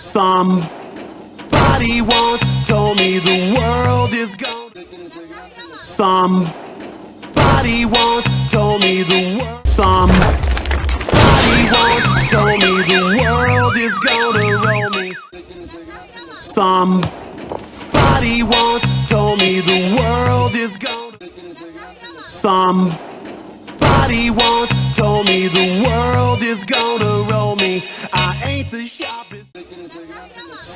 Somebody once told me the world is gone. Somebody once told me the world. Somebody once told me the world is gonna roll me. Somebody once told me the world is gonna. Somebody once told me the world is gonna roll me.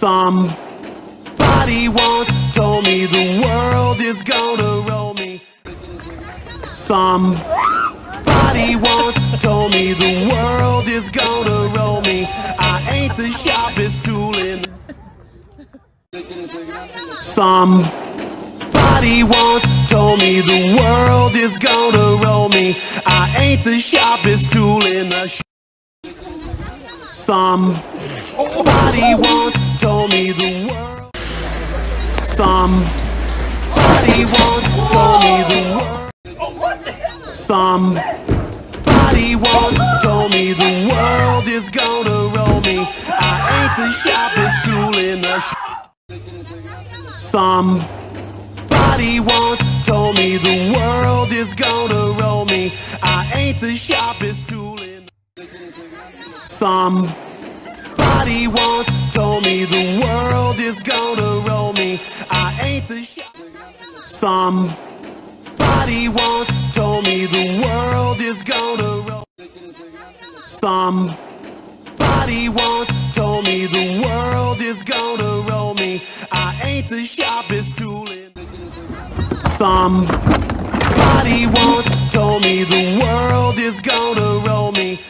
Somebody once told me the world is gonna roll me. Somebody once told me the world is gonna roll me. I ain't the sharpest tool in. Somebody once told me the world is gonna roll me. I ain't the sharpest tool in the. Somebody once Somebody once told me the world. Somebody once told me the world is gonna roll me. I ain't the sharpest tool in the. Sh- Somebody once told me the world is gonna roll me. I ain't the sharpest tool in. The Somebody once told me the world is gonna roll me. Somebody once told me the world is gonna roll. Me. Somebody once told me the world is gonna roll me. I ain't the sharpest tool in. Somebody once told me the world is gonna roll me.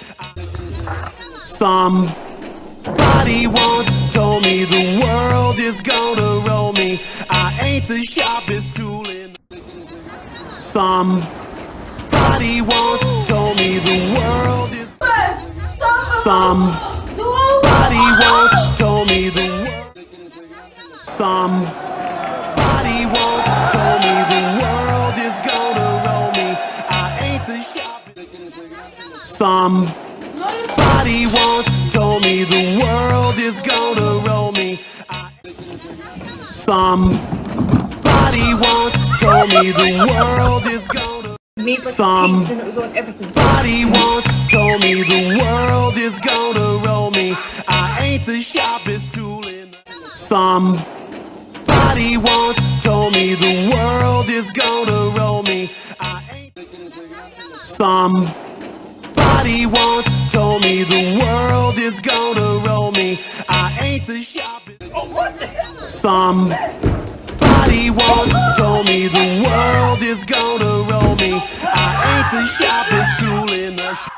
Somebody once told me the world is gonna roll me. Ain't the sharpest tool in. Somebody once told me the world is. Somebody once told me the world. Somebody once told me the world is gonna roll me. I ain't the sharpest. Somebody once told me the world is gonna roll me. I Somebody once told me the world is gonna. Some- the and it was on everything. Somebody once told me the world is gonna roll me. I ain't the sharpest tool in. Somebody once told me the world is gonna roll me. I ain't. Somebody once told me the world is gonna roll me. I ain't the sharpest. Oh, Somebody once told me the world is gonna roll me. I ain't the sharpest tool in the. Sh-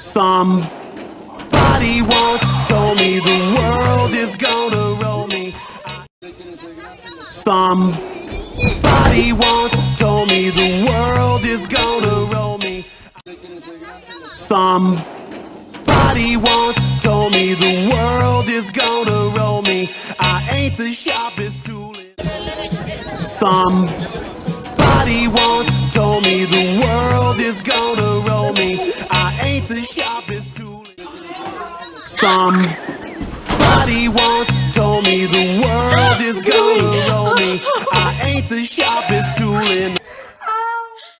Somebody once told me the world is gonna roll me. Somebody once told me the world is gonna roll me. Somebody once told me the world is gonna roll me. I ain't the sharpest. Somebody once told me the world is gonna roll me. I ain't the sharpest tool. once